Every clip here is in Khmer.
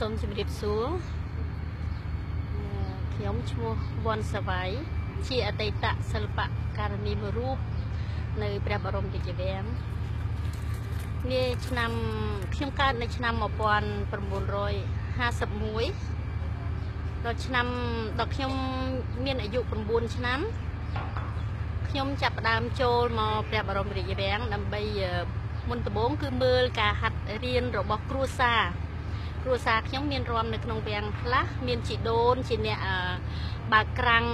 សូមជម្រាបសួរអឺខ្ញុំឈ្មោះវ៉ាន់សវ័យជាអតីតសិល្បករនីមួយរូបនៅព្រះបរមរាជវាំងនាឆ្នាំខ្ញុំកើតនៅឆ្នាំ1951ដល់ឆ្នាំដល់ខ្ញុំមានអាយុ9ឆ្នាំខ្ញុំចាប់ផ្ដើមចូលមកព្រះបរមរាជវាំងដើម្បីអឺមុនដំបូងគឺមើលការហាត់រៀនរបស់គ្រួសារ គ្រួសារខ្ញុំមានរំនៅក្នុងវាំងខ្លះមានជីដូនជាអ្នកអឺបើកក្រាំង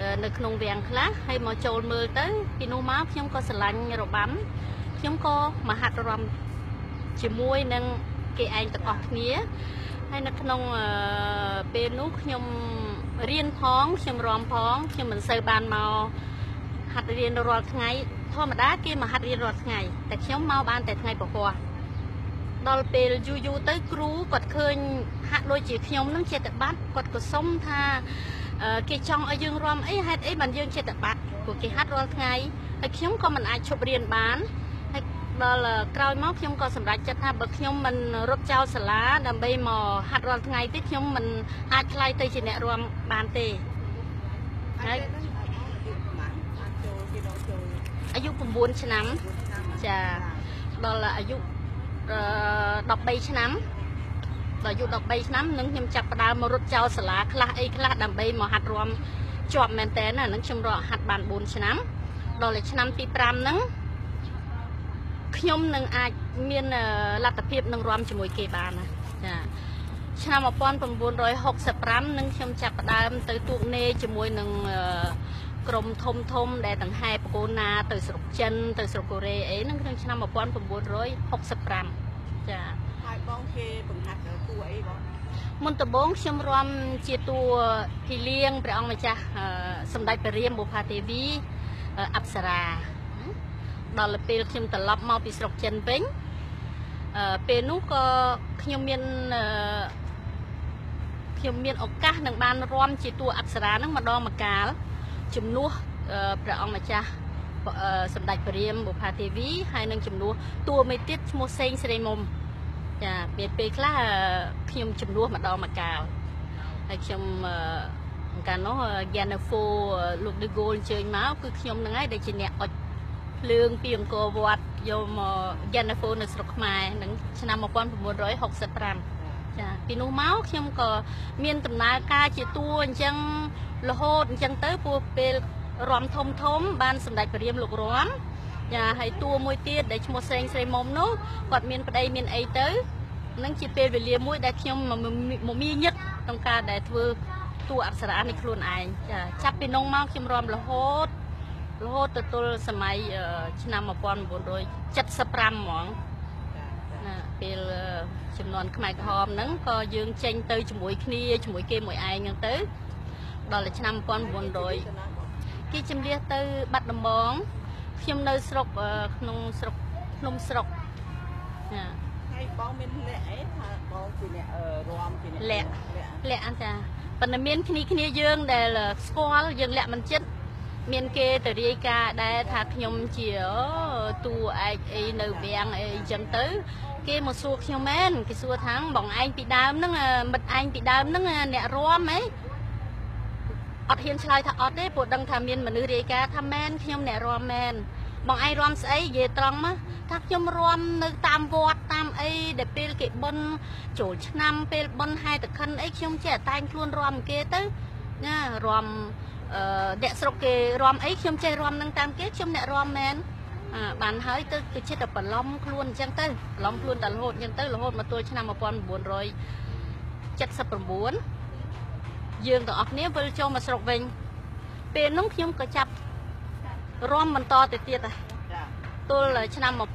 អឺនៅក្នុងវាំងខ្លះហើយមកចូលមើលទៅពីនោះមកខ្ញុំក៏ស្រឡាញ់របាំខ្ញុំក៏មកហាត់រំជាមួយនឹងគេឯងទាំងអស់គ្នាហើយនៅក្នុងអឺពេលនោះខ្ញុំរៀនផងខ្ញុំរំផងខ្ញុំមិនសូវបានមកហាត់រៀនរាល់ថ្ងៃធម្មតាគេមកហាត់រៀនរាល់ថ្ងៃតែខ្ញុំមកបានតែថ្ងៃពហុ ដល់ពេលយូរយូរទៅគ្រូគាត់ឃើញហាក់ដូចជាខ្ញុំនឹងចេះតែបាត់គាត់ក៏សុំថាអឺគេចង់ឲ្យយើងរំអីហេតុអីបានយើងចេះតែបាត់ព្រោះគេហាត់រាល់ថ្ងៃហើយខ្ញុំក៏មិនអាចឈប់រៀនបានហើយដល់ក្រោយមកខ្ញុំក៏សម្រេចចិត្តថាបើខ្ញុំមិនរត់ចោលសាលាដើម្បីមកហាត់រាល់ថ្ងៃទេខ្ញុំមិនអាចខ្លាយទៅជាអ្នករំបានទេហើហើយយហ្នឹងអត់អស់អាយុប្រហែលអាចចូលគេដល់ចូលអាយុ9ឆ្នាំ4ឆ្នាំចាដល់អាយុអឺ 13ឆ្នាំដល់អាយុ13ឆ្នាំនឹងខ្ញុំចាប់ផ្ដើមមករត់ចោលសាលាខ្លះអីខ្លះដើម្បីមកហាត់រាំជាប់មែនតើណាហ្នឹងខ្ញុំរកហាត់បាន4ឆ្នាំដល់តែឆ្នាំទី5ហ្នឹងខ្ញុំនឹងអាចមានអឺលទ្ធភាពនឹងរាំជាមួយគេបានណាចាឆ្នាំ1965នឹងខ្ញុំចាប់ផ្ដើមទៅទូកនេជាមួយនឹងអឺ ក្រុមធំធំដែលទាំងហែបកូនណាទៅស្រុកចិនទៅស្រុកកូរ៉េអីហ្នឹងក្នុងឆ្នាំ1965ចាហើយបងគេបង្ហាត់តួអីបងមុនដំបូងខ្ញុំរាំជាតួភីលៀងព្រះអង្គម្ចាស់អឺសម្ដេចព្រះរាមបុប្ផាទេវីអឺអប្សរាដល់ពេលខ្ញុំត្រឡប់មកពីស្រុកចិនវិញអឺពេលនោះក៏ខ្ញុំមានអឺខ្ញុំមានឱកាសនឹងបានរាំជាតួអប្សរាហ្នឹងម្ដងម្កាល ជំនួសអឺព្រះអង្គម្ចាស់អឺសម្ដេចព្រះរាមបុប្ផាទេវីហើយនឹងជំនួសតួមួយទៀតឈ្មោះសេងស្រីមុំចាពេលពេលខ្លះអឺខ្ញុំជំនួសម្ដងម្កាលហើយខ្ញុំអឺកាលនោះយ៉ាណាហ្វូលោកឌីហ្គោលអញ្ជើញមកគឺខ្ញុំនឹងឯងដែលជាអ្នកអុចភ្លើងពីអង្គរវត្តយកមកយ៉ាណាហ្វូនៅស្រុកខ្មែរនឹងឆ្នាំ1965 ចាពីនោះមកខ្ញុំក៏មានដំណើរការជាតួអញ្ចឹងរហូតអញ្ចឹងទៅព្រោះពេលរំធំធំ បានសម្ដេចព្រះរាមលោករំចាហើយតួមួយទៀតដែលឈ្មោះសេងស្រីមុំនោះគាត់មានប្តីមានអីទៅនឹងជាពេលវេលាមួយដែលខ្ញុំមមាញឹកក្នុងការដែលធ្វើតួអប្សរានេះខ្លួនឯងចាចាប់ពីនោះមកខ្ញុំរំរហូតរហូតទៅទល់សម័យអឺឆ្នាំ1975ហ្មងណា ពេលអឺចំនួនខ្មែរក្រហមហ្នឹងក៏យើងចេញទៅជាមួយគ្នាជាមួយគេមួយឯងហ្នឹងទៅដល់តែឆ្នាំ1900គេជំនះទៅបាត់ដំបងខ្ញុំនៅស្រុកអឺក្នុងស្រុកភ្នំស្រុកណាហើយបងមានលក្ខអីថាបងជាអ្នកអឺរំជាអ្នកលក្ខលក្ខលាក់អញ្ចាប៉ុន្តែមានគ្នាគ្នាយើងដែលស្គាល់យើងលាក់មិនចិត្តមានគេទៅរាយការណ៍ដែរថាខ្ញុំជាអូតួឯកអីនៅវាំងអីអញ្ចឹងទៅ គេមកសួរខ្ញុំមែនគេសួរថាបងឯងពីដើមហ្នឹងអឺមិត្តឯងពីដើមហ្នឹងអឺអ្នករំហ៎អត់ហ៊ានឆ្លើយថាអត់ទេព្រោះដឹងថាមានមនុស្សរាយការណ៍ថាមែនខ្ញុំអ្នករំមែនបងឯងរំស្អីនិយាយត្រង់មកថាខ្ញុំរំនៅតាមវត្តតាមអីដែលពេលគេបុណ្យចូលឆ្នាំពេលបុណ្យហែតខិនអីខ្ញុំចេះតែតែងខ្លួនរំគេទៅណារំអឺអ្នកស្រុកគេរំអីខ្ញុំចេះរំនឹងតាមគេខ្ញុំអ្នករំមែនអា បានហើយទៅគឺចិត្តតែបន្លំខ្លួនអញ្ចឹងទៅបន្លំខ្លួនតែរហូតអញ្ចឹងទៅរហូតមកទល់ឆ្នាំ1979យើងទាំងអស់គ្នាវិលចូលមកស្រុកវិញពេលនោះខ្ញុំក៏ចាប់រំបន្តទៅទៀតដែរចាទល់ឆ្នាំ1000អឺ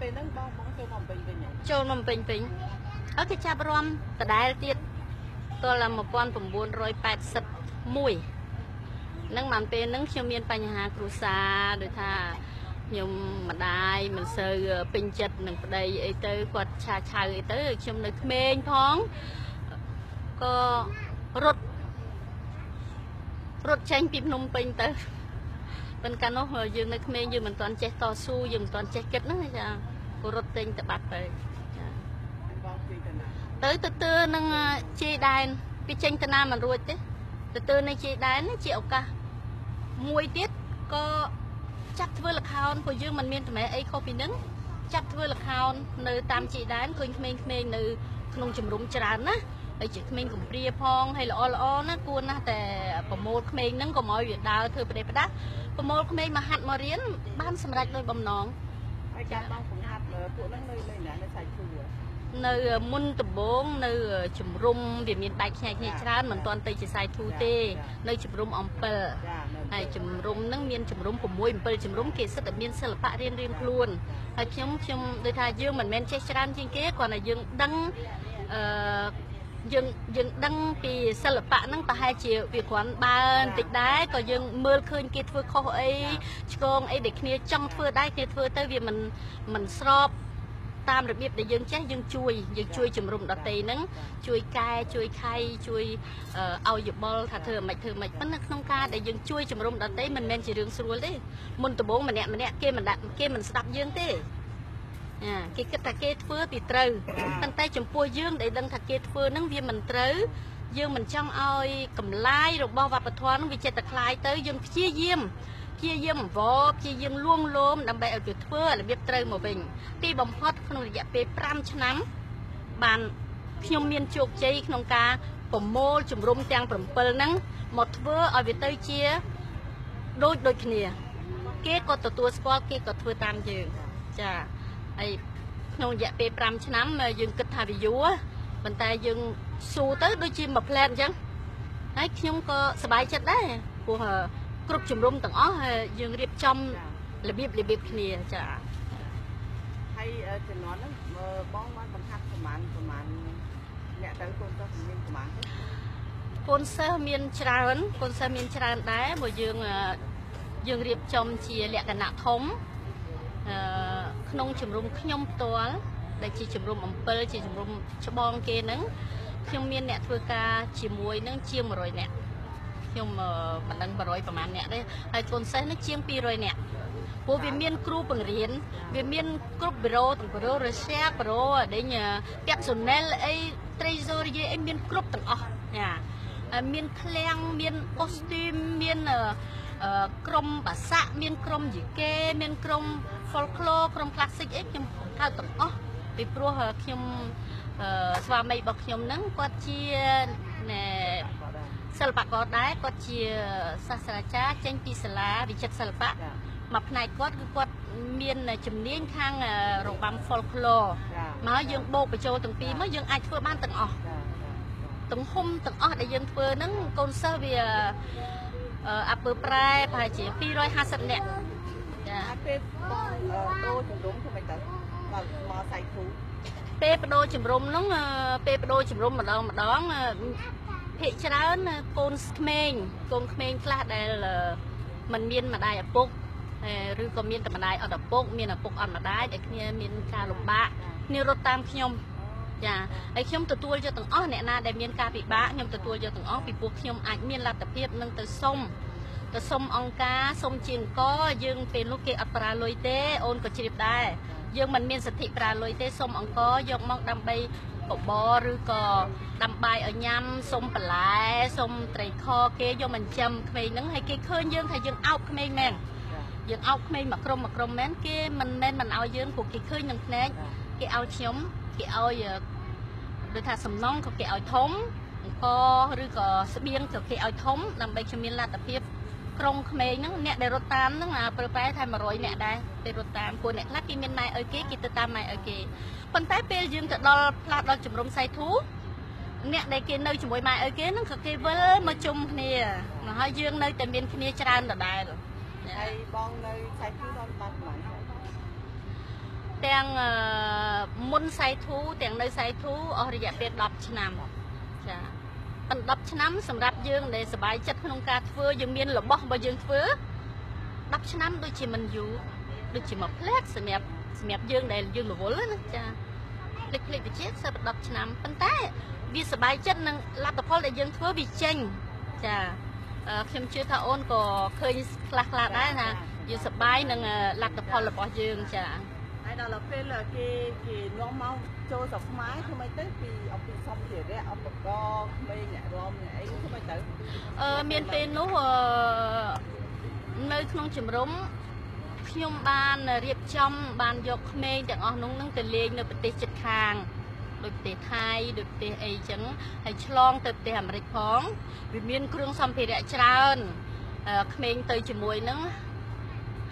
ពេលហ្នឹងបងបងចូលមកវិញវិញហ៎ចូលមកពេញពេញអើគេចាប់រំដដែលទៀតទល់1981 ហ្នឹងបានពេលហ្នឹងខ្ញុំមានបញ្ហាគ្រួសារដូចថាខ្ញុំម្ដាយមិនសូវពេញចិត្តនឹងប្តីអីទៅគាត់ឆាឆៅអីទៅខ្ញុំនៅក្មេងផងក៏រត់រត់ចេញពីភ្នំពេញទៅប៉ុន្តែកាលនោះយើងនៅក្មេងយើងមិនទាន់ចេះតស៊ូយើងមិនទាន់ចេះគិតហ្នឹងចាពលរត់ទិញទៅបាត់ទៅចាបងទីតាណាទៅទៅទើនឹងជ័យដែនពីចេញទៅណាមិនរួចទេទៅទើនៅជ័យដែននេះជាឱកាស មួយទៀតក៏ចាប់ធ្វើលខោនព្រោះយើងមិនមានតម្រែអីខុសពីនឹងចាប់ធ្វើលខោននៅតាមជ័យដែនឃើញក្មេងៗនៅក្នុងជំរំច្រើនណាហើយជាក្មេងកំព្រាផងហើយល្អល្អណាគួរណាស់តែប្រមូលក្មេងហ្នឹងកុំឲ្យវាដើរធ្វើប្រទេសផ្ដាស់ប្រមូលក្មេងមកហាត់មករៀនបានសម្រេចដោយបំណងហើយចាំបងបង្ហាត់ពួកហ្នឹងនៅនៅណានៅសាច់ធូរ នៅមុនដំបងនៅជំរុំវាមានបែកខ្ញែកគ្នាច្រើនមិនទាន់ទៅជាសាយធូទេ នៅជំរុំអំពិលចានៅហើយជំរុំហ្នឹងមានជំរុំ6 7ជំរុំគេសិតតែមានសិល្បៈរៀនរៀនខ្លួនហើយខ្ញុំខ្ញុំដូចថាយើងមិនមែនចេះច្រើនជាងគេគ្រាន់តែយើងដឹងអឺយើងយើងដឹងពីសិល្បៈហ្នឹងប្រហែលជាវាគ្រាន់បើបន្តិចដែរក៏យើងមើលឃើញគេធ្វើខុសអីឆ្កងអីដែលគ្នាចង់ធ្វើដែរគ្នាធ្វើទៅវាមិនមិនស្រប តាមរបៀបដែលយើងចេះយើងជួយយើងជួយជំរុំដតីហ្នឹងជួយកែជួយខៃជួយអឺឲ្យយោបល់ថាធ្វើមិនធ្វើមិនប៉ុន្តែក្នុងការដែលយើងជួយជំរុំដតីមិនមែនជារឿងស្រួលទេមុនដំបូងម្នាក់ម្នាក់គេមិនដាក់គេមិនស្ដាប់យើងទេអាគេគិតថាគេធ្វើពីត្រូវប៉ុន្តែចំពោះយើងដែលដឹងថាគេធ្វើហ្នឹងវាមិនត្រូវយើងមិនចង់ឲ្យកម្លាយរបស់វប្បធម៌ហ្នឹងវាចិត្តតែคลายទៅយើងព្យាយាម ព្យាយាមអង្វរព្យាយាមលួងលោមដើម្បីឲ្យវាធ្វើឲ្យរបៀបត្រូវមកវិញទីបំផុតក្នុងរយៈពេល5ឆ្នាំបានខ្ញុំមានជោគជ័យក្នុងការប្រមូលជំរុំទាំង7ហ្នឹងមកធ្វើឲ្យវាទៅជាដូចដូចគ្នា គេក៏ទទួលស្គាល់គេក៏ធ្វើតាមយើងចាហើយក្នុងរយៈពេល5ឆ្នាំយើងគិតថាវាយូរប៉ុន្តែយើងស៊ូទៅដូចជាមួយផ្លែតអញ្ចឹងហើយខ្ញុំក៏សប្បាយចិត្តដែរព្រោះ គ្រប់ជំរុំទាំងអស់ហើយយើងរៀបចំរបៀបរបៀបគ្នាចាហើយជំនាន់ហ្នឹងបងបានបង្ហាត់ប្រហែលប្រហែលអ្នកទៅកូនទៅមានប្រហែលទេកូនសិស្សមានច្រើនកូនសិស្សមានច្រើនដែរព្រោះយើងអឺយើងរៀបចំជាលក្ខណៈធំអឺក្នុងជំរុំខ្ញុំផ្ទាល់ដែលជាជំរុំ7ជាជំរុំច្បងគេហ្នឹងខ្ញុំមានអ្នកធ្វើការជាមួយនឹងជាង100នាក់ ខ្ញុំអឺមិនដឹង100ប្រហែលនាក់ទេហើយកូនសិស្សហ្នឹងជាង200នាក់ព្រោះវាមានគ្រូបង្រៀនវាមានគ្រប់ប៊ីរ៉ូទាំងប៊ីរ៉ូរសៀកប៊ីរ៉ូដេញពាក់សូណែលអី treasury អីមានគ្រប់ទាំងអស់ចាហើយមានឃ្លាំងមានកូស្ទីមមានអឺអឺក្រុមបាសាក់មានក្រុមយីកេមានក្រុម folklore ក្រុម classic អីខ្ញុំហៅទាំងអស់ពីព្រោះអឺខ្ញុំអឺស្វាមីរបស់ខ្ញុំហ្នឹងគាត់ជាណែក៏ដែរ សិល្បករដែរគាត់ជាសាស្ត្រាចារ្យចេញពីសាលាវិចិត្រសិល្បៈចាមួយផ្នែកគាត់គឺគាត់មានជំនាញខាងអឺរបាំ folklore ចាមកយើងបូកបញ្ចូលទាំងពីរមកយើងអាចធ្វើបានទាំងអស់ចាទំហំទាំងអស់ដែលយើងធ្វើហ្នឹងកូនសិស្សវាអឺអាពើប្រែប្រហែលជា250នាក់ចាហើយពេលបងដូរជំរុំធ្វើមិនទៅដល់មកសាច់ធូពេលបដូរជំរុំហ្នឹងអឺពេលបដូរជំរុំម្ដងម្ដងអឺ ភាគច្រើនអឺកូនក្មេងកូនក្មេងខ្លះដែលអឺมันមានម្ដាយឪពុកអឺឬក៏មានតែម្ដាយអត់ឪពុកមានឪពុកអត់ម្ដាយដែលគ្នាមានការលំបាកគ្នារត់តាមខ្ញុំចាហើយខ្ញុំទទួលយកទាំងអស់អ្នកណាដែលមានការពិបាកខ្ញុំទទួលយកទាំងអស់ពីព្រោះខ្ញុំអាចមានលទ្ធភាពនឹងទៅសុំទៅសុំអង្គការសុំជាអង្គយើងពេលនោះគេអត់ប្រាលុយទេអូនក៏ជ្រាបដែរយើងមិនមានសិទ្ធិប្រាលុយទេសុំអង្គយកមកដើម្បី បបរឬក៏ដាំបាយឲ្យញ៉ាំសុំបន្លែសុំត្រីខគេយកមកចិញ្ចឹមក្មេងហ្នឹងហើយគេឃើញយើងថាយើងអោបក្មេងមែនយើងអោបក្មេងមកក្រុមមកក្រុមមែនគេមិនមែនមិនឲ្យយើងព្រោះគេឃើញនឹងភ្នែកគេឲ្យខ្ញុំគេឲ្យអឺដូចថាសំណងក៏គេឲ្យធំអង្គឬក៏ស្បៀងក៏គេឲ្យធំដើម្បីខ្ញុំមានលទ្ធភាព ក្រុមក្មេងហ្នឹងអ្នកដែលរត់តាមហ្នឹងអាប្រើប្រែថា100អ្នកដែរពេលរត់តាមពួកអ្នកខ្លះគេមានម៉ែឲ្យគេគេទៅតាមម៉ែឲ្យគេប៉ុន្តែពេលយើងទៅដល់ផ្លាស់ដល់ជំរំសៃធូអ្នកដែលគេនៅជាមួយម៉ែឲ្យគេហ្នឹងក៏គេវិលមកជុំគ្នាមកហើយយើងនៅតែមានគ្នាច្រើនដដែលហើយបងនៅសាច់ធូដល់បានប្រហែលទាំងអឺមុនសៃធូទាំងនៅសៃធូអស់រយៈពេល10ឆ្នាំចាប៉ុន្តែ10ឆ្នាំសម្រាប់ យើងដែលសប្បាយចិត្តក្នុងការធ្វើយើងមានរបស់របស់យើងធ្វើ10ឆ្នាំដូចជាមិនយូរដូចជាមួយផ្លែកសម្រាប់សម្រាប់យើងដែលយើងរវល់ណាចាភ្លេចភ្លេចវិជាសិប10ឆ្នាំប៉ុន្តែវាសប្បាយចិត្តនឹងលទ្ធផលដែលយើងធ្វើវាចេញចាអឺខ្ញុំជឿថាអូនក៏ឃើញខ្លះខ្លះដែរថាយើងសប្បាយនឹងលទ្ធផលរបស់យើងចា ហើយដល់ពេលគេគេនាំមកចូលស្រុកខ្មែរធ្វើម៉េចទៅពីអំពីសំភារៈឧបករណ៍ក្មេងអ្នករំអ្នកអីធ្វើម៉េចទៅអឺមានពេលនោះអឺនៅក្នុងជំរំខ្ញុំបានរៀបចំបានយកក្មេងទាំងអស់នោះនឹងទៅលេងនៅប្រទេសជិតខាងដូចប្រទេសថៃដូចប្រទេសអីចឹងហើយឆ្លងទៅប្រទេសអាមេរិកផងវាមានគ្រឿងសម្ភារៈច្រើនអឺក្មេងទៅជាមួយនឹង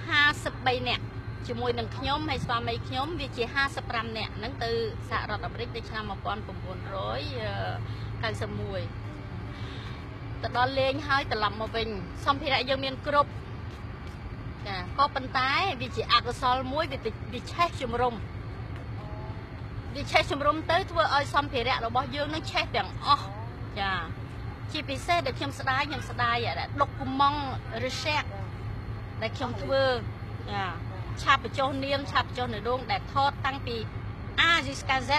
53នាក់ ជាមួយនឹងខ្ញុំហើយស្វាមីខ្ញុំវាជា55នាក់ហ្នឹងទៅសហរដ្ឋអាមេរិកនៅឆ្នាំ1991ទៅដល់លេងហើយត្រឡប់មកវិញសម្ភារៈយើងមានគ្រប់ចាក៏ប៉ុន្តែវាជាអកុសលមួយវាទៅវាឆេះជំរុំវាឆេះជំរុំទៅធ្វើឲ្យសម្ភារៈរបស់យើងនឹងឆេះទាំងអស់ចាជាពិសេសដែលខ្ញុំស្ដាយខ្ញុំស្ដាយអាដុកគំងរឹសែកដែលខ្ញុំធ្វើចា ឆាប់បញ្ចុះនាមឆាប់បញ្ចុះនៅដងដែលថតតាំងពី A jusqu'à Z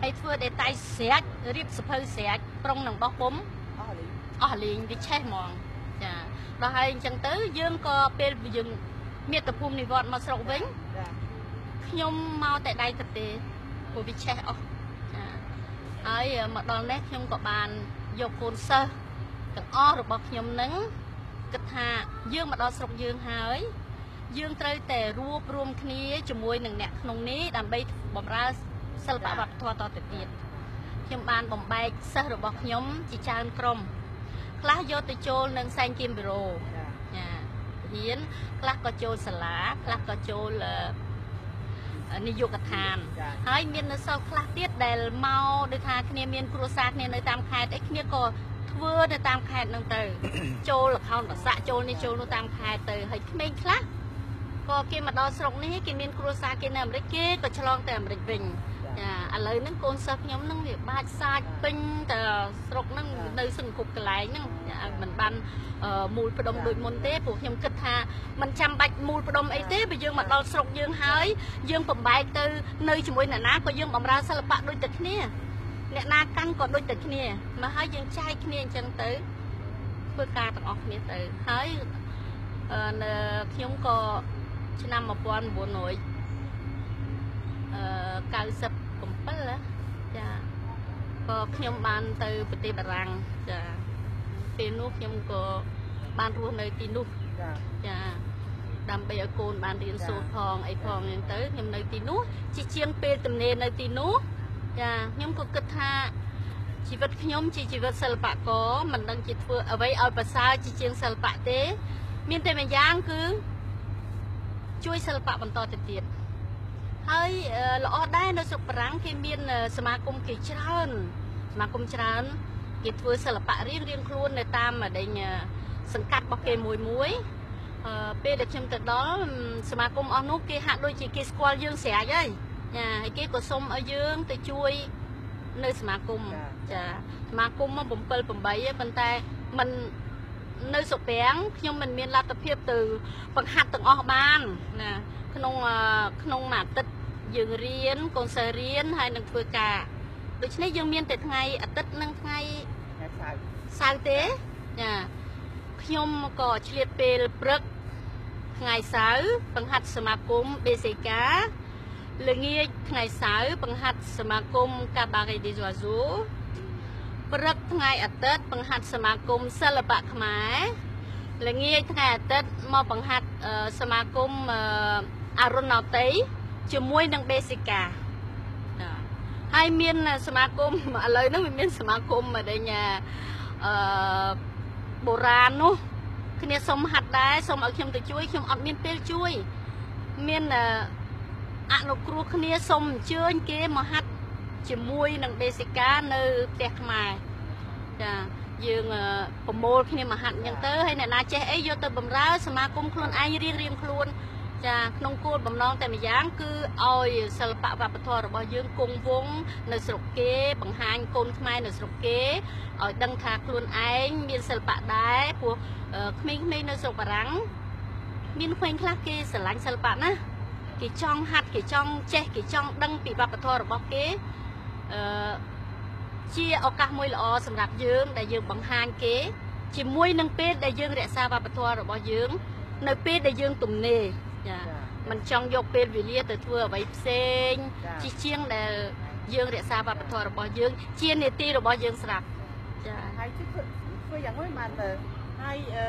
ហើយធ្វើដេតាយស្រាច់រៀបសភៅស្រាច់ប្រុងនឹងបោះពុំអស់លីអស់លេងវាឆេះហ្មងចាដល់ហើយអញ្ចឹងទៅយើងក៏ពេលយើងមាតុភូមិនិវត្តន៍មកស្រុកវិញចាខ្ញុំមកតែដៃទៅទេព្រោះវាឆេះអស់ចាហើយមកដល់នេះខ្ញុំក៏បានយកកូនសិស្សទាំងអស់របស់ខ្ញុំនឹងគិតថាយើងមកដល់ស្រុកយើងហើយ យើងត្រូវតែរួបរวมគ្នាជាមួយនឹងអ្នកក្នុងនេះដើម្បីបម្រើសិល្បៈវប្បធម៌តទៅទៀតខ្ញុំបានបំបែកសិស្សរបស់ខ្ញុំជាច្រើនក្រុមខ្លះយកទៅចូលនឹងសែងគីមបេរ៉ូចាចាហ៊ានខ្លះក៏ចូលសាលាខ្លះក៏ចូលអឺនាយកដ្ឋានចាហើយមាននៅសិស្សខ្លះទៀតដែលមកដូចថាគ្នាមានគ្រួសារគ្នានៅតាមខេត្តអីគ្នាក៏ធ្វើនៅតាមខេត្តហ្នឹងទៅចូលលខោនប្រសាក់ចូលនេះចូលនោះតាមខេត្តទៅហើយក្មេងខ្លះ ក៏គេមកដល់ស្រុកនេះគេមានគ្រួសារគេនៅអាមេរិកគេក៏ឆ្លងទៅអាមេរិកវិញចាឥឡូវហ្នឹងកូនសិស្សខ្ញុំហ្នឹងវាបាច់សាច់ពេញទៅស្រុកហ្នឹងនៅសឹងគ្រប់កន្លែងហ្នឹងចាមិនបានអឺមូលផ្ដុំដូចមុនទេព្រោះខ្ញុំគិតថាมันចាំបាច់មូលផ្ដុំអីទេបើយើងមកដល់ស្រុកយើងហើយយើងបំបែកទៅនៅជាមួយអ្នកណាក៏យើងបំរើសិល្បៈដូចតែគ្នាអ្នកណាកាន់ក៏ដូចតែគ្នាមកហើយយើងចែកគ្នាអញ្ចឹងទៅធ្វើការទាំងអស់គ្នាទៅហើយអឺនៅខ្ញុំក៏ ឆ្នាំ1900អឺ97ហ៎ចាក៏ខ្ញុំបានទៅប្រទេសបារាំងចាពេលនោះខ្ញុំក៏បានរស់នៅទីនោះចាចាដើម្បីឲ្យកូនបានរៀនសូត្រផងអីផងអញ្ចឹងទៅខ្ញុំនៅទីនោះជាជាងពេលទំនេរនៅទីនោះចាខ្ញុំក៏គិតថាជីវិតខ្ញុំជាជីវិតសិល្បករមិនដឹងជាធ្វើអ្វីឲ្យប្រសើរជាជាងសិល្បៈទេ មានតែម្យ៉ាងគឺ ជួយសិល្បៈបន្តទៅទៀតហើយអឺល្អដែរនៅស្រុកបារាំងគេមានអឺសមាគមគេច្រើនសមាគមច្រើនគេធ្វើសិល្បៈរៀងរៀងៗខ្លួននៅតាមអដែងអឺសង្កាត់របស់គេមួយមួយអឺពេលដែលខ្ញុំទៅដល់អឺសមាគមអស់នោះគេហាក់ដូចជាគេស្គាល់យើងស្រាច់ហើយចាហើយគេក៏សុំឲ្យយើងទៅជួយនៅសមាគមចាសមាគមមក7 8ឯងប៉ុន្តែมัน នៅសុប្រាំងខ្ញុំមិនមានលទ្ធភាពទៅបង្ហាត់ទាំងអស់បានណាក្នុងអឺក្នុងមួយអាទិត្យយើងរៀនកូនសិស្សរៀនហើយនឹងធ្វើការដូច្នេះយើងមានតែថ្ងៃអាទិត្យនិងថ្ងៃថ្ងៃសៅរ៍សៅរ៍ទេចាខ្ញុំក៏ឆ្លៀតពេលព្រឹកថ្ងៃសៅរ៍បង្ហាត់សមាគម BCK ល្ងាចថ្ងៃសៅរ៍បង្ហាត់សមាគម Cabaret des Oiseaux ព្រឹកថ្ងៃអាទិត្យបង្ហាត់សមាគមសិល្បៈខ្មែរល្ងាចថ្ងៃអាទិត្យមកបង្ហាត់អឺសមាគមអឺអរុណោតីជាមួយនឹង BCK ចាហើយមានសមាគមឥឡូវហ្នឹងវាមានសមាគមដែលញ៉ាអឺបុរាណនោះគ្នាសុំហាត់ដែរសុំឲ្យខ្ញុំទៅជួយខ្ញុំអត់មានពេលជួយមានអឺអនុគ្រោះគ្នាសុំអញ្ជើញគេមកហាត់ ជាមួយនឹងបេសិកានៅផ្ទះខ្មែរចាយើងអឺប្រមូលគ្នាមកហាត់អញ្ចឹងទៅហើយអ្នកណាចេះអីយកទៅបំរើសមាគមខ្លួនឯងរៀងរៀងខ្លួនចាក្នុងគោលបំណងតែម្យ៉ាងគឺឲ្យសិល្បៈវប្បធម៌របស់យើងគង់វង្សនៅស្រុកគេ បង្ហាញកូនខ្មែរនៅស្រុកគេឲ្យដឹងថាខ្លួនឯងមានសិល្បៈដែរព្រោះអឺក្មេងៗនៅស្រុកបារាំងមានក្មេងខ្លះគេស្រឡាញ់សិល្បៈណាគេចង់ហាត់គេចង់ចេះគេចង់ដឹងពីវប្បធម៌របស់គេ អឺជាឱកាសមួយល្អសម្រាប់យើងដែលយើងបង្ហាញគេជាមួយនឹងពេលដែលយើងរក្សាវប្បធម៌របស់យើង នៅពេលដែលយើងទំនេរចាมันចង់យកពេលវេលាទៅធ្វើអ្វីផ្សេងជាជាងដែលយើងរក្សាវប្បធម៌របស់យើង ជានេតិរបស់យើងស្រាប់ចាហើយជិះធ្វើធ្វើយ៉ាងម៉េចបានទៅហើយអឺ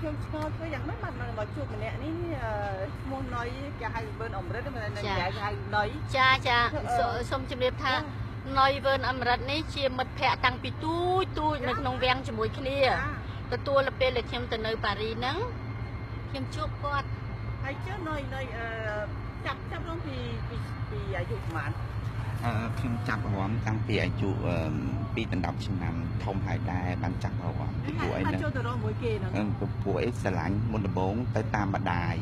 ខ្ញុំឆ្ងល់ធ្វើយ៉ាងម៉េចបានមកជួបម្នាក់នេះអឺឈ្មោះណុយគេហៅវិនអមរិតមិននៅចែកហៅណុយចាចាសូសូមជម្រាបថាណយវើនអមរិតនេះជាមិត្តភ័ក្តិតាំងពីទូចទូចនៅក្នុងវាំងជាមួយគ្នាទទួលទៅពេលដែលខ្ញុំទៅនៅប៉ារីហ្នឹងខ្ញុំជួបគាត់ហើយជឿណុយណុយអឺចាប់ចាប់រងពីពីពីអាយុប្រហែលអឺ ខ្ញុំចាប់អារម្មណ៍តាំងពីអាយុអឺពីដណ្ដប់ឆ្នាំធំហើយដែរបានចាប់អារម្មណ៍ពីព្រោះអីហើយហ្នឹងចូលទៅរកមួយគេហ្នឹងអឺព្រោះអីស្រឡាញ់មុនដំបូងទៅតាមម្ដាយ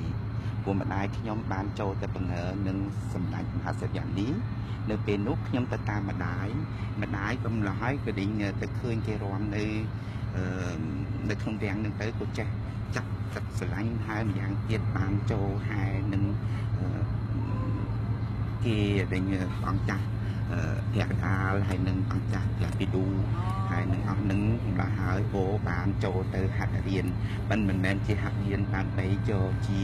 ព្រោះម្ដាយខ្ញុំបានចូលទៅបង្ហើនឹងសម្ដេចមហាសេដ្ឋយ៉ាងនេះនៅពេលនោះខ្ញុំទៅតាមម្ដាយម្ដាយកំឡោះហើយក៏ដេញទៅឃើញគេរំនៅអឺនៅក្នុងវាំងហ្នឹងទៅក៏ចេះចាប់ចិត្តស្រឡាញ់ហើយម្យ៉ាងទៀតបានចូលហែនឹងអឺ គេដេញអង្គចាស់អឺភក្តាលហើយនឹងអង្គចាស់ផ្លាស់ពីឌូហើយនឹងអស់នឹងម្ល៉េះហើយពោបានចូលទៅហាត់រៀនមិនមិនមែនជាហាត់រៀនដើម្បីយកជា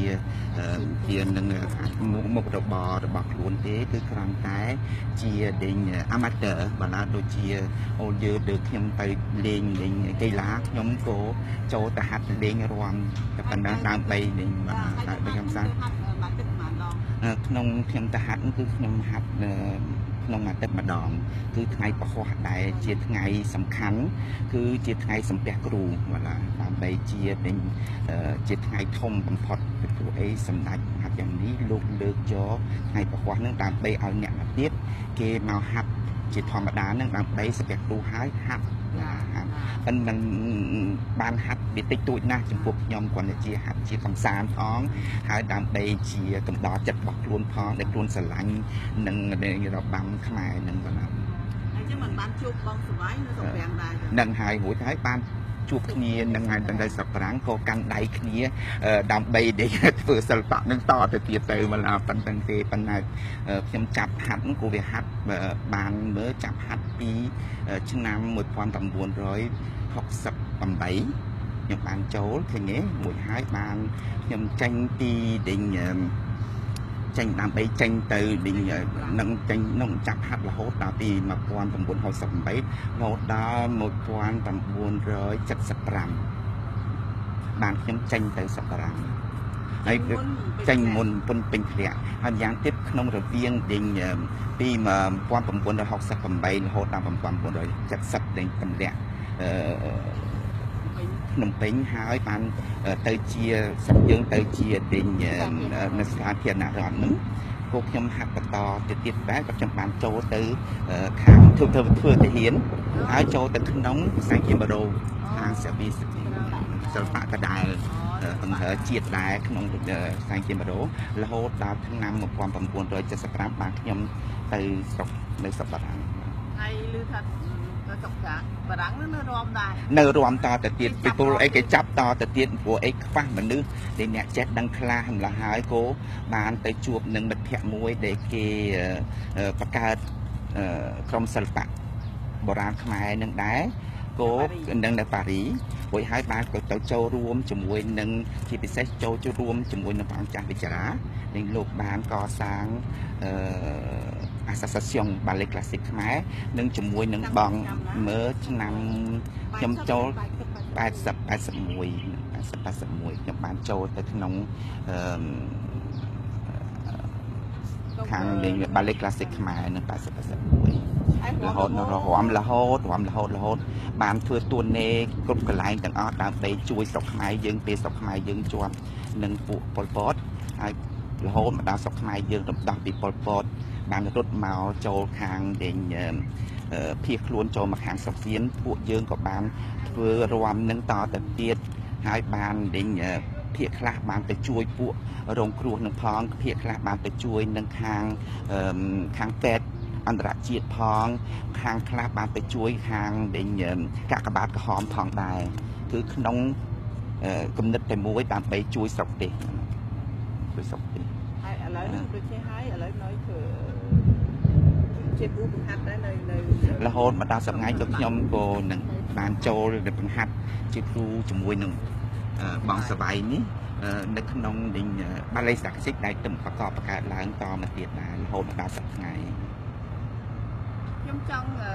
អឺជានឹងមុខមុខរបររបស់ខ្លួនទេគឺគ្រាន់តែជាដេញ amateur បើណាដូចជាអូយើដូចខ្ញុំទៅលេងលេងកីឡាខ្ញុំក៏ចូលទៅហាត់លេងរាំតែប៉ុណ្ណាដើម្បីលេងបាទដើម្បីខ្ញុំសាបានទឹកប្រហែលដងអឺ ក្នុងខ្ញុំទៅហាត់គឺខ្ញុំហាត់អឺក្នុងអាទិត្យម្ដង គឺថ្ងៃពហុដែលជាថ្ងៃសំខាន់ គឺជាថ្ងៃសំពះគ្រូបាទឡាដើម្បីជាពេញអឺជាថ្ងៃធំបំផុតពីព្រោះអីសម្ដេចហាត់យ៉ាងនេះលោកលើកយកថ្ងៃពហុហ្នឹងដើម្បីឲ្យអ្នកមកទៀតគេមកហាត់ជាធម្មតាហ្នឹងដើម្បីសំពះគ្រូហើយហាត់បាទហាត់ មិនមិនបានហាត់វាតិចតួចណាស់ចំពោះខ្ញុំគ្រាន់តែជាហាត់ជាកំសាន្តផងហើយដើម្បីជាកំដរចិត្តរបស់ខ្លួនផងដែលខ្លួនស្រឡាញ់នឹងរបាំខ្មែរនឹងបាទហើយចឹងមិនបានជួបបងសវាយនៅសំពាំងដែរនឹងហើយរួចហើយបាន ជួបគ្នានឹងហើយដល់ស្រុកប្រាំងក៏កាន់ដៃគ្នាអឺដើម្បីដែលធ្វើសិល្បៈនឹងតទៅទៀតទៅមកឡើប៉ុណ្្នឹងទេប៉ុន្តែអឺខ្ញុំចាប់ហាត់នោះក៏វាហាត់អឺបានមើលចាប់ហាត់ពីអឺឆ្នាំ1968ខ្ញុំបានចូលឃើញទេមួយហើយបានខ្ញុំចេញពីដេញអឺ ចេញដើម្បីចេញទៅដេញអឺនឹងចេញនឹងចាប់ហាត់រហូតដល់ពី1968រហូតដល់1975បានខ្ញុំចេញទៅសក្ការៈហើយគឺចេញមុនពុនពេញធ្លាក់ហើយម្យ៉ាងទៀតក្នុងរវាងដេញអឺពី1968រហូតដល់1970ដេញទម្លាក់អឺ ភ្នំពេញហើយបានអឺទៅជាស្រុកយើងទៅជាដេញអឺនៅសាធារណរដ្ឋហ្នឹងពួកខ្ញុំហាត់បន្តទៅទៀតដែរក៏ខ្ញុំបានចូលទៅអឺខាងធ្វើធ្វើធ្វើទាហានហើយចូលទៅក្នុងសង្ឃាមរោខាងសាវីសិល្បៈកដែលអង្គើជាតិដែរក្នុងសង្ឃាមរោរហូតដល់ឆ្នាំ1975បានខ្ញុំទៅស្រុកនៅស្រុកបារាំងហើយឮថា ទៅសុកចាបារាំងនៅរំដែរនៅរំតទៅទៀតពីព្រោះអីគេចាប់តទៅទៀតព្រោះអីខ្វះមនុស្សដែលអ្នកចេះដឹងខ្លះម្ល៉េះហើយគោបានទៅជួបនឹងមិត្តភ័ក្តិមួយដែលគេបង្កើតក្រុមសិល្បៈបុរាណខ្មែរនឹងដែរគោនឹងនៅប៉ារីរួចហើយបានក៏ទៅចូលរួមជាមួយនឹងជាពិសេសចូលរួមជាមួយនឹងព្រះអង្គចាស់វិចារានឹងលោកបានកសាងអឺ Association Ballet Classic ខ្មែរនឹងជាមួយនឹងបងមើលឆ្នាំខ្ញុំចូល80 81 80 81ខ្ញុំបានចូលទៅក្នុងអឺខាងលេង Ballet Classic ខ្មែរនៅ80 81រហូតនៅរហមរហូតរហមរហូតរហូត បានធ្វើតួនាទីគ្រប់កន្លែងទាំងអស់ដើម្បីជួយស្រុកខ្មែរយើងពេលស្រុកខ្មែរយើងជាប់នឹងពួកប៉ុលពតហើយរហូតមកដល់ស្រុកខ្មែរយើងរំដោះពីប៉ុលពត បានរត់មកចូលខាងដេញភៀសខ្លួនចូលមកខាងស្រុកសៀនពួកយើងក៏បានធ្វើរំនឹងតទៅទៀតហើយបានដេញភាកខ្លះបានទៅជួយពួករងគ្រោះនឹងផងភាកខ្លះបានទៅជួយនឹងខាងខាងពេទ្យអន្តរជាតិផង ខាងខ្លះបានទៅជួយខាងដេញកាកបាទក្រហមផងដែរគឺក្នុងគំនិតតែមួយដើម្បីជួយស្រុកទេសជួយស្រុកទេសហើយឥឡូវនេះដូចជាហើយឥឡូវនៅធ្វើ ជាគ្រូបង្ហាត់ដែរនៅនៅរហូតមកដល់សប្តាហ៍ក៏ខ្ញុំក៏នឹងថបានចូលទៅបង្ហាត់ជាគ្រូជាមួយនឹងអឺបងសវ័យនេះអឺនៅក្នុងនឹងបាលីសក្តិសិទ្ធដែលទំប្រកបបង្កើតឡើងតមកទៀតដែររហូតមកដល់សប្តាហ៍ថ្ងៃខ្ញុំចង់អឺ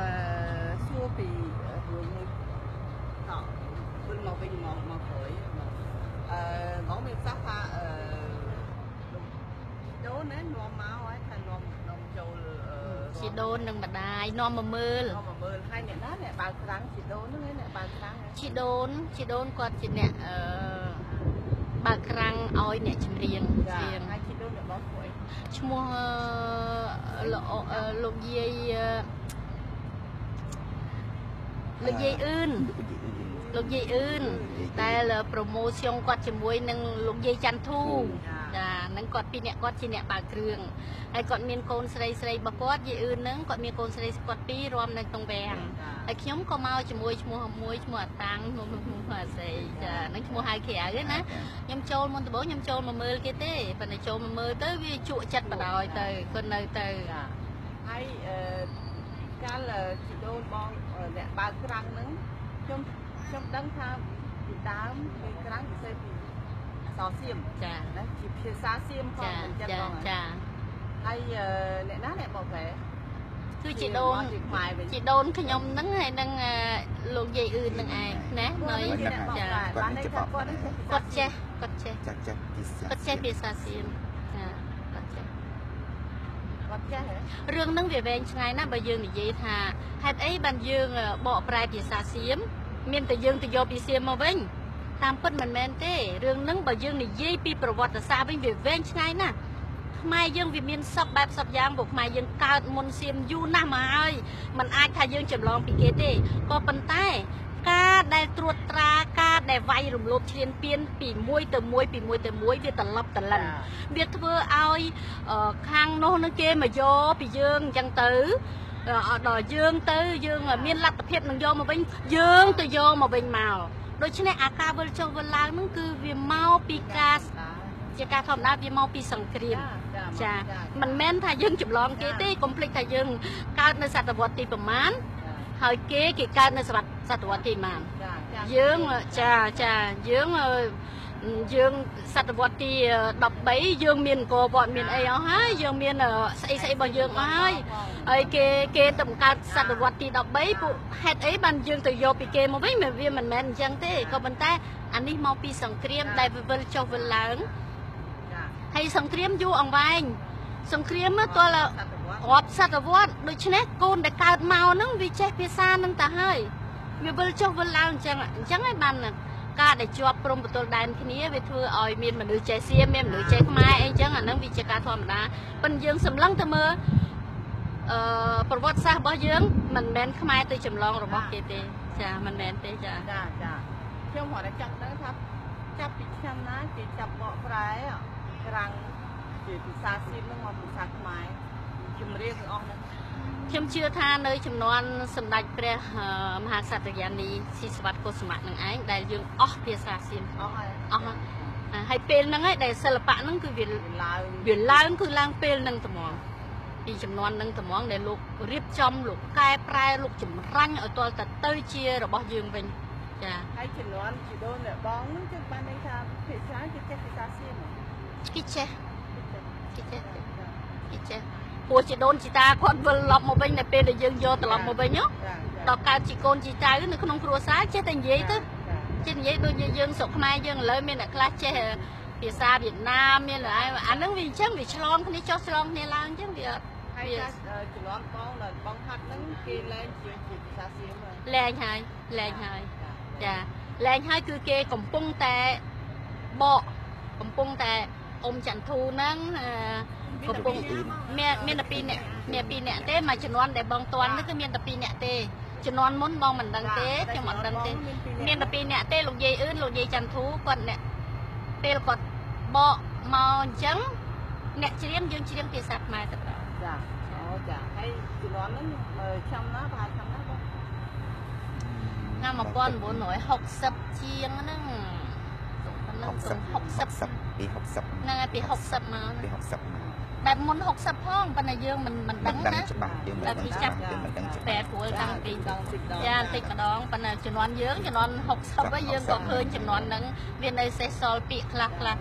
សួរពីរឿងមួយតវិលមកវិញមកមកក្រោយអឺមកមានសាសថាអឺដូនណានាំមកហើយថានាំនាំចូលអឺ ជីដូននិងម្ដាយនាំមកមើលនាំមកមើលហើយអ្នកណាអ្នកបើកក្រាំងជីដូនហ្នឹងឯងអ្នកបើកក្រាំងជីដូនជីដូនគាត់ជាអ្នកអឺបើកក្រាំងឲ្យអ្នកចម្រៀងចាច្រៀងហើយជីដូនអ្នកបងព្រោះឈ្មោះអឺលោកអឺលោកយាយអឺលោកយាយអឿនលោកយាយអឿនដែលប្រម៉ូសៀងគាត់ជាមួយនឹងលោកយាយច័ន្ទធូចា ហ្នឹងគាត់ពីរអ្នកគាត់ជាអ្នកបើកគ្រឿងហើយគាត់មានកូនស្រីស្រីរបស់គាត់យាយអឿនហ្នឹងគាត់មានកូនស្រីគាត់ពីររួមនៅក្នុងវាំងហើយខ្ញុំក៏មកជាមួយឈ្មោះមួយឈ្មោះអាតាំងឈ្មោះឈ្មោះអាស័យចាហ្នឹងឈ្មោះហៅក្រៅហ្នឹងណាខ្ញុំចូលមុនដំបូងខ្ញុំចូលមកមើលគេទេប៉ុន្តែចូលមកមើលទៅវាជក់ចិត្តបដ ாய் ទៅគាត់នៅទៅចាហើយអឺកាលជីដូនបងអ្នកបើកក្រាំងហ្នឹងខ្ញុំខ្ញុំដឹងថាពីដើមពីក្រាំងពិសេសពីអ សសៀមចាណាជាភាសាសៀមផងចាមិនចឹងចាបងចាហើយអ្នកណាអ្នកបកប្រែគឺជាដូនជាខ្មែរវិញជីដូនខ្ញុំហ្នឹងហើយនឹងអឺលោកយាយអឿនហ្នឹងឯងណាគាត់នៅជាអ្នកបកចាប្រែបានន័យថាគាត់នឹងគាត់ចេះគាត់ចេះចាក់ចាក់ពិសាគាត់ចេះភាសាសៀមចាគាត់ចេះគាត់ចេះហ៎រឿងហ្នឹងវាវែងឆ្ងាយណាស់បើយើងនិយាយថាហេតុអីបានយើងបកប្រែភាសាសៀមមានតែយើងទៅយកពីសៀមមកវិញ តាមពិតមិនមែនទេរឿងហ្នឹងបើយើងនិយាយពីប្រវត្តិសាស្ត្រវិញវាវែងឆ្ងាយណាស់ខ្មែរយើងវាមានសពបែបសពយ៉ាងពួកខ្មែរយើងកើតមុនសៀមយូរណាស់មកហើយมันអាចថាយើងចម្លងពីគេទេក៏ប៉ុន្តែការដែលត្រួតត្រាការដែលវាយរំលោភឈ្លានពានពីមួយទៅមួយពីមួយទៅមួយវាត្រឡប់ត្រឡិនវាធ្វើឲ្យអឺខាងនោះនឹងគេមកយកពីយើងអញ្ចឹងទៅអឺដល់យើងទៅយើងមានលទ្ធភាពនឹងយកមកវិញយើងទៅយកមកវិញមក ដូច្នេះអាការវិលចុះវិលឡើងហ្នឹងគឺវាមកពីការជាការធម្មតាវាមកពីសង្គ្រាមចាមិនមែនថាយើងចម្លងគេទេកុំភ្លេចថាយើងកើតនៅសតវត្សទីប្រមាណហើយគេគេកើតនៅសតសតវត្សទីប្រមាណយើងចាចាយើងអឺ យើងសតវត្សទី13យើងមានអង្គរវត្តមានអីអស់ហើយយើងមានអឺស្អីស្អីរបស់យើងអស់ហើយហើយគេគេទៅបង្កើតសតវត្សទី13ពួកហេតុអីបានយើងទៅយកពីគេមកវិញវាមិនមែនអញ្ចឹងទេក៏ប៉ុន្តែអានេះមកពីសង្គ្រាមដែលវិលចុះវិលឡើងហើយសង្គ្រាមយូរអង្វែងសង្គ្រាមមកទល់រាប់សតវត្សដូច្នេះកូនដែលកើតមកហ្នឹងវាចេះភាសាហ្នឹងទៅហើយវាវិលចុះវិលឡើងអញ្ចឹងអញ្ចឹងឯងបាន ការដែលជាប់ព្រំប្រទល់ដែនគ្នាវាធ្វើឲ្យមានមនុស្សចេះសៀមមានមនុស្សចេះខ្មែរអីអញ្ចឹងអាហ្នឹងវាជាការធម្មតាប៉ុន្តែយើងសម្លឹងទៅមើលអឺប្រវត្តិសាស្ត្ររបស់យើងមិនមែនខ្មែរទៅចម្លងរបស់គេទេចាមិនមែនទេចាចាចាខ្ញុំគាត់តែចង់ដឹងថាចាប់ពីឆ្នាំណាគេចាប់បកប្រែក្រាំងជាភាសាសៀមនឹងមកភាសាខ្មែរជំរាបទាំងអស់ហ្នឹង ខ្ញុំជឿថានៅចំនួនសម្ដេចព្រះអឺមហាក្សត្រយានីស៊ីសវត្តកុសមៈនឹងឯងដែលយើងអស់ភាសាសៀមអស់ហើយអស់ហើយអាហើយពេលហ្នឹងឯងដែលសិល្បៈហ្នឹងគឺវាវាឡើងវាឡើងគឺឡើងពេលហ្នឹងត្មងពីចំនួនហ្នឹងត្មងដែលលោករៀបចំលោកកែប្រែលោកចម្រាញ់ឲ្យទាល់តែទៅជារបស់យើងវិញចាហើយជំនាន់ជីដូនអ្នកបងហ្នឹងគឺបានន័យថាភាសាគេចេះភាសាសៀមហ៎គេចេះគេចេះគេចេះ ព្រោះជាដូនជីតាគាត់វិលឡប់មកវិញនៅពេលដែលយើងយកត្រឡប់មកវិញហ៎ដល់កើតជាកូនជីចៅនៅក្នុងគ្រួសារចេះតែនិយាយទៅចេះនិយាយដូចយើងស្រុកខ្មែរយើងឥឡូវមានអ្នកខ្លះចេះភាសាវៀតណាមមានអាហ្នឹងវាអញ្ចឹងវាឆ្លងគ្នាចុះឆ្លងគ្នាឡើងអញ្ចឹងវាអត់ហើយចាជំនាន់បងដល់បងហាត់ហ្នឹងគេលែងជាជាភាសាសៀមហើយលែងហើយលែងហើយចាលែងហើយគឺគេកំពុងតែបកកំពុងតែ អ៊ំចន្ទធូហ្នឹងអឺកំពុងមានមានតែ2នាក់មាន2នាក់ទេមួយចំនួនដែលបងតន់នេះគឺមានតែ2នាក់ទេចំនួនមុនបងមិនដឹងទេខ្ញុំអត់ដឹងទេមានតែ2នាក់ទេលោកយាយអឿនលោកយាយចន្ទធូគាត់អ្នកពេលគាត់បកមកអញ្ចឹងអ្នកច្រៀងយើងច្រៀងភាសាខ្មែរទៅដល់ចាអូចាហើយជំនាន់ហ្នឹងឆ្នាំណាប្រហែលឆ្នាំណាបងឆ្នាំ1960ជាងហ្នឹងប៉ុណ្ណឹងទៅ60 60ពី60 ហ្នឹងហើយពី60មកពី60មកបែបមុន60ផងប៉ុន្តែយើងមិនមិនដឹងដឹងណាច្បាស់យើងមិនតែដឹងពីច្បាចាប់ស់យើងមិនដឹងច្បាប្រែស់ប្រួលតាមងពីដងតិចដងយ៉ាបន្តិចម្ដងប៉ុន្តែជំនាន់យើងជំនាន់60ហើយយើងក៏ឃើញជំនាន់ហ្នឹងមានអីសេះសល់ពាក្យខ្លះខ្លះ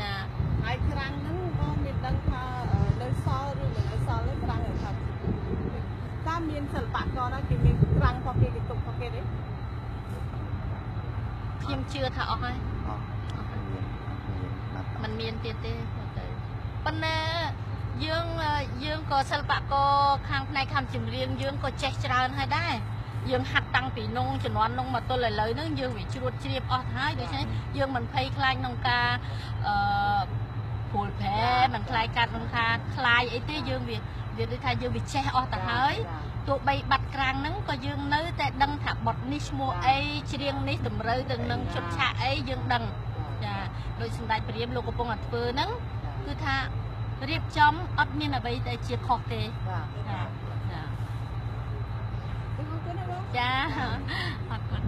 ចាហើយក្រាំងហ្នឹងបងមានដឹងថាអឺនៅសល់ឬមិននៅសល់ទេក្រាំងហ្នឹងថាតើមានសិល្បករណាគេមានក្រាំងរបស់គេគេទុករបស់គេទេខ្ញុំជឿថាអស់ហើយ អស់អស់មានអស់មានបាត់ มันមានទៀតទេទៅប៉ុន្តែយើងយើងក៏សិល្បករខាងផ្នែកខាងចម្រៀងយើងក៏ចេះច្រើនហើយដែរយើងហាត់តាំងពីនងជំនាន់នងមកទល់ឥឡូវហ្នឹងយើងវាជ្រួតជ្រាបអស់ទៅហើយដូច្នេះយើងមិនភ័យខ្លាចក្នុងការអឺព្រួលប្រែមិនខ្លាចកាត់ក្នុងការខ្លាយអីទេយើងវាវាដូចថាយើងវាចេះអស់ទៅហើយទោះបីបាត់ក្រាំងហ្នឹងក៏យើងនៅតែដឹងថាបទនេះឈ្មោះអីច្រៀងនេះតម្រូវទៅនឹងឈុតឆាកអីយើងដឹងចា ដោយសម្ដេចព្រាមលោកកំពុងតែធ្វើហ្នឹងគឺថារៀបចំអត់មានអ្វីដែលជាខុសទេបាទចាចាអរគុណណាបងចាអរគុណ